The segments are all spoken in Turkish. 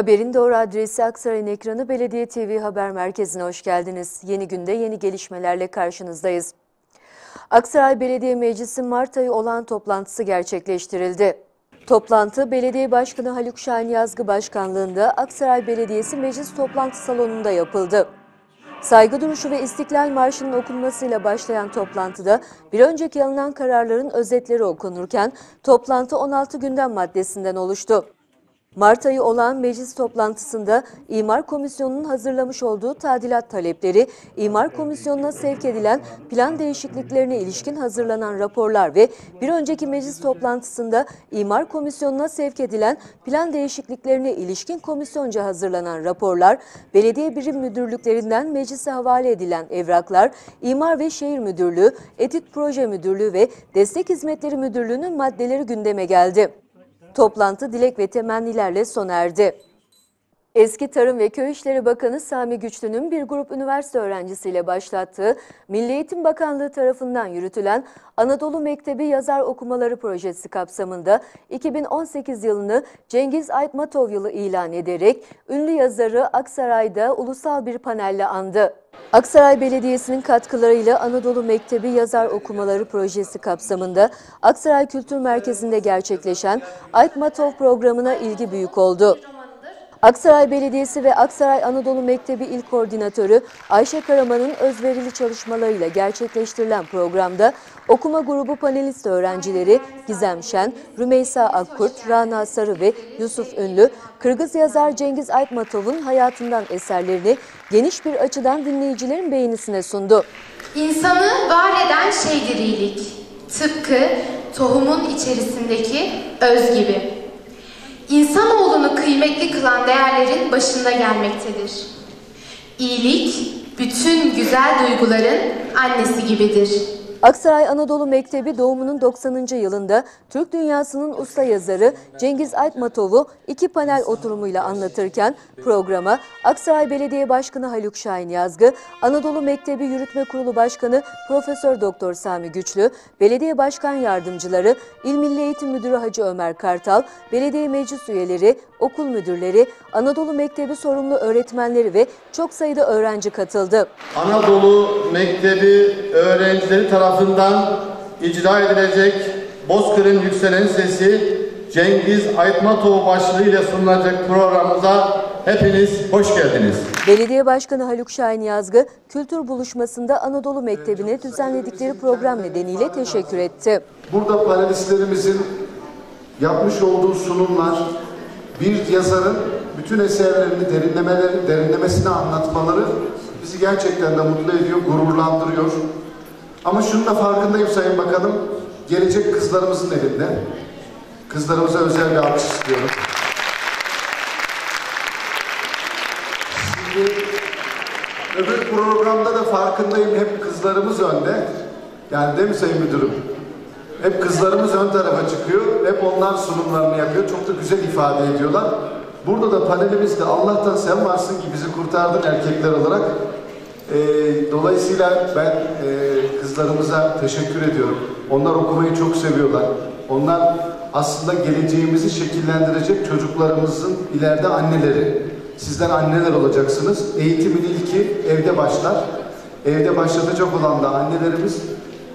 Haberin doğru adresi Aksaray'ın ekranı Belediye TV Haber Merkezi'ne hoş geldiniz. Yeni günde yeni gelişmelerle karşınızdayız. Aksaray Belediye Meclisi Mart ayı olan toplantısı gerçekleştirildi. Toplantı Belediye Başkanı Haluk Şahin Yazgı Başkanlığında Aksaray Belediyesi Meclis Toplantı Salonu'nda yapıldı. Saygı duruşu ve İstiklal Marşı'nın okunmasıyla başlayan toplantıda bir önceki alınan kararların özetleri okunurken toplantı 16 gündem maddesinden oluştu. Mart ayı olan meclis toplantısında İmar Komisyonu'nun hazırlamış olduğu tadilat talepleri, İmar Komisyonu'na sevk edilen plan değişikliklerine ilişkin hazırlanan raporlar ve bir önceki meclis toplantısında İmar Komisyonu'na sevk edilen plan değişikliklerine ilişkin komisyonca hazırlanan raporlar, belediye birim müdürlüklerinden meclise havale edilen evraklar, İmar ve Şehir Müdürlüğü, Etüt Proje Müdürlüğü ve Destek Hizmetleri Müdürlüğü'nün maddeleri gündeme geldi. Toplantı dilek ve temennilerle sona erdi. Eski Tarım ve Köy İşleri Bakanı Sami Güçlü'nün bir grup üniversite öğrencisiyle başlattığı Milli Eğitim Bakanlığı tarafından yürütülen Anadolu Mektebi Yazar Okumaları Projesi kapsamında 2018 yılını Cengiz Aytmatov yılı ilan ederek ünlü yazarı Aksaray'da ulusal bir panelle andı. Aksaray Belediyesi'nin katkılarıyla Anadolu Mektebi Yazar Okumaları Projesi kapsamında Aksaray Kültür Merkezi'nde gerçekleşen Aytmatov programına ilgi büyük oldu. Aksaray Belediyesi ve Aksaray Anadolu Mektebi İl Koordinatörü Ayşe Karaman'ın özverili çalışmalarıyla gerçekleştirilen programda okuma grubu panelist öğrencileri Gizem Şen, Rümeysa Akkurt, Rana Sarı ve Yusuf Ünlü, Kırgız yazar Cengiz Aytmatov'un hayatından eserlerini geniş bir açıdan dinleyicilerin beğenisine sundu. İnsanı var eden şeydir iyilik. Tıpkı tohumun içerisindeki öz gibi. İnsanoğlunu kıymetli kılan değerlerin başında gelmektedir. İyilik, bütün güzel duyguların annesi gibidir. Aksaray Anadolu Mektebi doğumunun 90. yılında Türk dünyasının usta yazarı Cengiz Aytmatov'u iki panel oturumuyla anlatırken programa Aksaray Belediye Başkanı Haluk Şahin Yazgı, Anadolu Mektebi Yürütme Kurulu Başkanı Profesör Doktor Sami Güçlü, Belediye Başkan Yardımcıları, İl Milli Eğitim Müdürü Hacı Ömer Kartal, belediye meclis üyeleri, okul müdürleri, Anadolu Mektebi sorumlu öğretmenleri ve çok sayıda öğrenci katıldı. Anadolu Mektebi öğrencileri tarafından icra edilecek Bozkır'ın yükselen sesi Cengiz Aytmatov başlığıyla sunulacak programımıza hepiniz hoş geldiniz. Belediye Başkanı Haluk Şahin Yazgı, kültür buluşmasında Anadolu Mektebi'ne düzenledikleri program nedeniyle teşekkür etti. Burada panelistlerimizin yapmış olduğu sunumlar, bir yazarın bütün eserlerini derinlemeleri, derinlemesine anlatmaları bizi gerçekten de mutlu ediyor, gururlandırıyor. Ama şunun da farkındayım Sayın Bakanım, gelecek kızlarımızın elinde. Kızlarımıza özel bir alkış istiyorum. Şimdi öbür programda da farkındayım hep kızlarımız önde. Yani değil mi Sayın Müdürüm? Hep kızlarımız ön tarafa çıkıyor. Hep onlar sunumlarını yapıyor. Çok da güzel ifade ediyorlar. Burada da panelimizde Allah'tan sen varsın ki bizi kurtardın erkekler olarak. Ee, dolayısıyla ben e, kızlarımıza teşekkür ediyorum. Onlar okumayı çok seviyorlar. Onlar aslında geleceğimizi şekillendirecek çocuklarımızın ileride anneleri. Sizler anneler olacaksınız. Eğitimin ilki evde başlar. Evde başlatacak olan da annelerimiz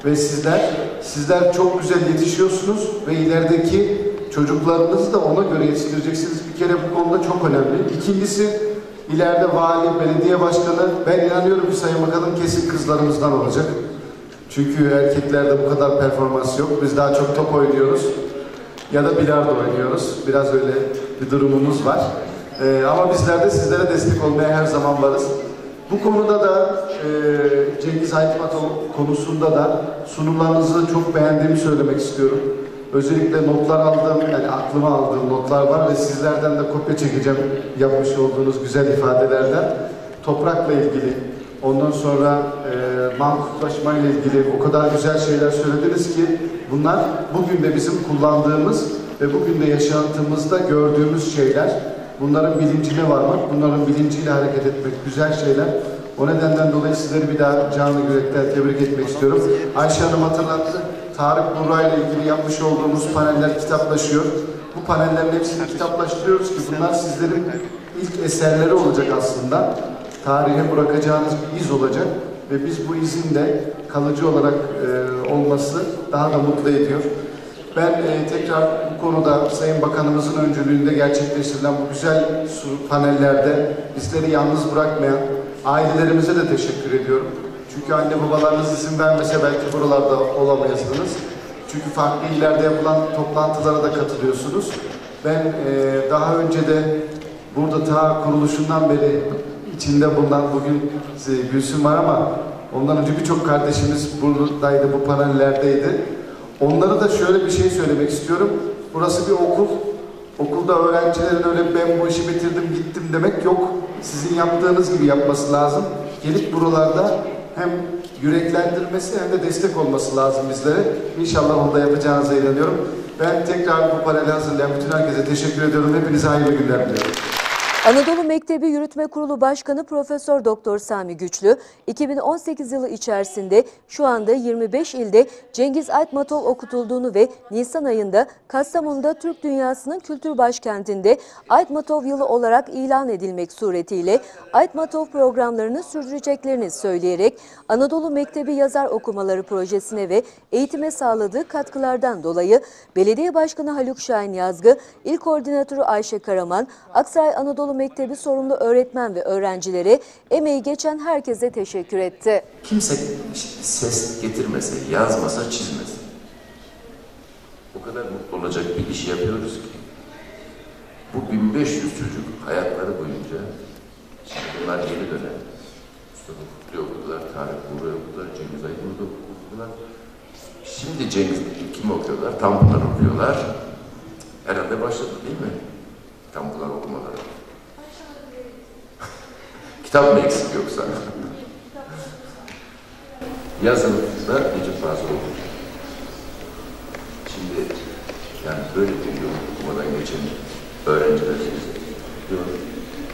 ve sizler. Sizler çok güzel yetişiyorsunuz ve ilerideki çocuklarınızı da ona göre yetiştireceksiniz. Bir kere bu konuda çok önemli. İkincisi ileride vali, belediye başkanı ben inanıyorum ki Sayın Bakanım kesin kızlarımızdan olacak. Çünkü erkeklerde bu kadar performans yok. Biz daha çok top oynuyoruz ya da bilardo oynuyoruz. Biraz öyle bir durumumuz var. Ee, ama bizler de sizlere destek olmaya her zaman varız. Bu konuda da e, Cengiz Aytmatov konusunda da sunumlarınızı çok beğendiğimi söylemek istiyorum. Özellikle notlar aldığım, yani aklıma aldığım notlar var ve sizlerden de kopya çekeceğim yapmış olduğunuz güzel ifadelerden. Toprakla ilgili, ondan sonra e, mankutlaşma ile ilgili o kadar güzel şeyler söylediniz ki bunlar bugün de bizim kullandığımız ve bugün de yaşantımızda gördüğümüz şeyler. Bunların bilincine varmak, bunların bilinciyle hareket etmek güzel şeyler. O nedenden dolayı sizleri bir daha canlı yürekten tebrik etmek istiyorum. Ayşe Hanım hatırlattı. Tarık Burra ile ilgili yapmış olduğumuz paneller kitaplaşıyor. Bu panellerin hepsini kitaplaştırıyoruz ki bunlar sizlerin ilk eserleri olacak aslında. Tarihe bırakacağınız bir iz olacak ve biz bu izin de kalıcı olarak e, olması daha da mutlu ediyor. Ben e, tekrar bu konuda Sayın Bakanımızın öncülüğünde gerçekleştirilen bu güzel panellerde bizleri yalnız bırakmayan ailelerimize de teşekkür ediyorum. Çünkü anne babalarınız izin vermese belki buralarda olamayasınız. Çünkü farklı illerde yapılan toplantılara da katılıyorsunuz. Ben e, daha önce de burada ta kuruluşundan beri içinde bulunan bugün e, Gülsüm var ama ondan önce birçok kardeşimiz buradaydı, bu panellerdeydi. Onlara da şöyle bir şey söylemek istiyorum. Burası bir okul. Okulda öğrencilerin öyle ben bu işi bitirdim gittim demek yok. Sizin yaptığınız gibi yapması lazım. Gelip buralarda hem yüreklendirmesi hem de destek olması lazım bizlere. İnşallah onu da yapacağınıza inanıyorum. Ben tekrar bu paneli hazırlayan bütün herkese teşekkür ediyorum. Hepinize hayırlı günler diliyorum. Anadolu Mektebi Yürütme Kurulu Başkanı Profesör Doktor Sami Güçlü, 2018 yılı içerisinde şu anda 25 ilde Cengiz Aytmatov okutulduğunu ve Nisan ayında Kastamonu'da Türk Dünyası'nın kültür başkentinde Aytmatov yılı olarak ilan edilmek suretiyle Aytmatov programlarını sürdüreceklerini söyleyerek Anadolu Mektebi Yazar Okumaları Projesi'ne ve eğitime sağladığı katkılardan dolayı Belediye Başkanı Haluk Şahin Yazgı, İl Koordinatörü Ayşe Karaman, Aksaray Anadolu Mektebi sorumlu öğretmen ve öğrencilere emeği geçen herkese teşekkür etti. Kimse ses getirmese, yazmasa, çizmese. O kadar mutlu olacak bir iş yapıyoruz ki. Bu 1500 çocuk hayatları boyunca, bunlar yeni dönem. Mustafa Kutlu okudular, Tarık Buğra okudular, Cengiz Aydın okudular. Şimdi Cengiz kim okuyorlar? Tanpınar okuyorlar. Herhalde başladı değil mi? Tanpınar okumaları. Kitap mı eksik yoksa? Yazın da Necip Fazıl. Şimdi yani böyle bir yol okumadan geçen öğrencilerimiz,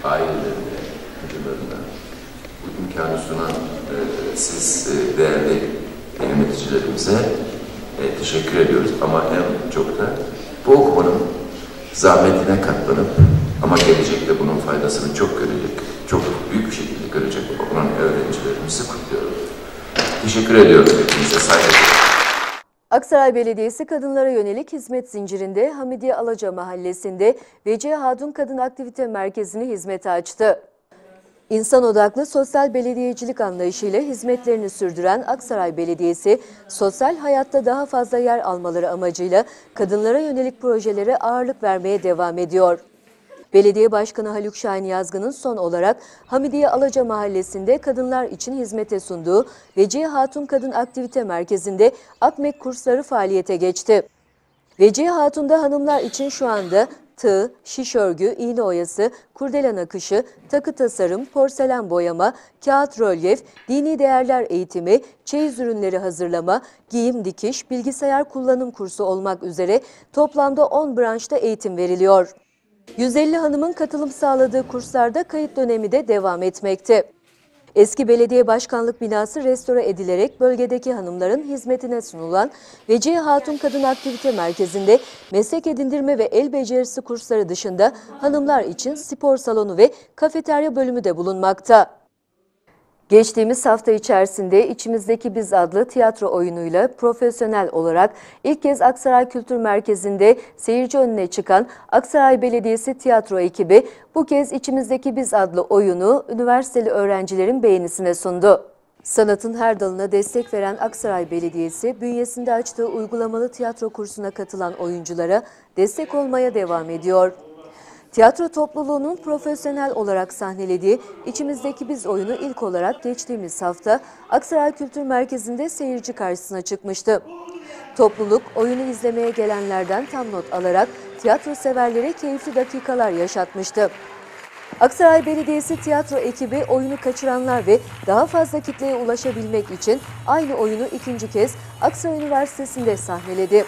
ailelerine, hocalarına bu imkanı sunan e, siz e, değerli yöneticilerimize e, teşekkür ediyoruz. Ama en çok da bu okumanın zahmetine katlanıp ama gelecekte bunun faydasını çok görecek, çok büyük bir şekilde görecek olan öğrencilerimizi kutluyorum. Teşekkür ediyorum hepinize saygı. Aksaray Belediyesi kadınlara yönelik hizmet zincirinde Hamidiye Alaca Mahallesi'nde Vecihe Hatun Kadın Aktivite Merkezi'ni hizmete açtı. İnsan odaklı sosyal belediyecilik anlayışıyla hizmetlerini sürdüren Aksaray Belediyesi, sosyal hayatta daha fazla yer almaları amacıyla kadınlara yönelik projelere ağırlık vermeye devam ediyor. Belediye Başkanı Haluk Şahin Yazgı'nın son olarak Hamidiye Alaca Mahallesi'nde kadınlar için hizmete sunduğu Vecihe Hatun Kadın Aktivite Merkezi'nde Akmek kursları faaliyete geçti. Vecihe Hatun'da hanımlar için şu anda tığ, şiş örgü, iğne oyası, kurdelen akışı, takı tasarım, porselen boyama, kağıt rölyef, dini değerler eğitimi, çeyiz ürünleri hazırlama, giyim dikiş, bilgisayar kullanım kursu olmak üzere toplamda 10 branşta eğitim veriliyor. 150 hanımın katılım sağladığı kurslarda kayıt dönemi de devam etmekte. Eski belediye başkanlık binası restore edilerek bölgedeki hanımların hizmetine sunulan Vecihe Hatun Kadın Aktivite Merkezi'nde meslek edindirme ve el becerisi kursları dışında hanımlar için spor salonu ve kafeterya bölümü de bulunmakta. Geçtiğimiz hafta içerisinde İçimizdeki Biz adlı tiyatro oyunuyla profesyonel olarak ilk kez Aksaray Kültür Merkezi'nde seyirci önüne çıkan Aksaray Belediyesi tiyatro ekibi bu kez İçimizdeki Biz adlı oyunu üniversiteli öğrencilerin beğenisine sundu. Sanatın her dalına destek veren Aksaray Belediyesi bünyesinde açtığı uygulamalı tiyatro kursuna katılan oyunculara destek olmaya devam ediyor. Tiyatro topluluğunun profesyonel olarak sahnelediği İçimizdeki Biz oyunu ilk olarak geçtiğimiz hafta Aksaray Kültür Merkezi'nde seyirci karşısına çıkmıştı. Topluluk oyunu izlemeye gelenlerden tam not alarak tiyatro severlere keyifli dakikalar yaşatmıştı. Aksaray Belediyesi tiyatro ekibi oyunu kaçıranlar ve daha fazla kitleye ulaşabilmek için aynı oyunu ikinci kez Aksaray Üniversitesi'nde sahneledi.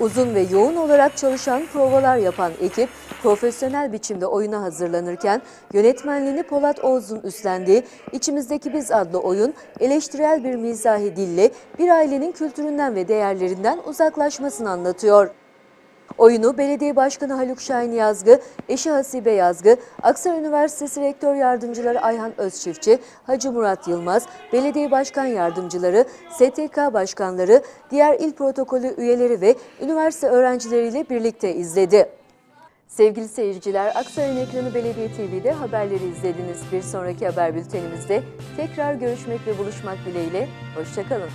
Uzun ve yoğun olarak çalışan provalar yapan ekip profesyonel biçimde oyuna hazırlanırken yönetmenliğini Polat Oğuz'un üstlendiği İçimizdeki Biz adlı oyun eleştirel bir mizahi dille bir ailenin kültüründen ve değerlerinden uzaklaşmasını anlatıyor. Oyunu Belediye Başkanı Haluk Şahin Yazgı, eşi Hasibe Yazgı, Aksaray Üniversitesi Rektör Yardımcıları Ayhan Özçiftçi, Hacı Murat Yılmaz, Belediye Başkan Yardımcıları, STK Başkanları, diğer il protokolü üyeleri ve üniversite öğrencileriyle birlikte izledi. Sevgili seyirciler, Aksaray'ın ekranı Belediye TV'de haberleri izlediniz. Bir sonraki haber bültenimizde tekrar görüşmek ve buluşmak dileğiyle. Hoşçakalın.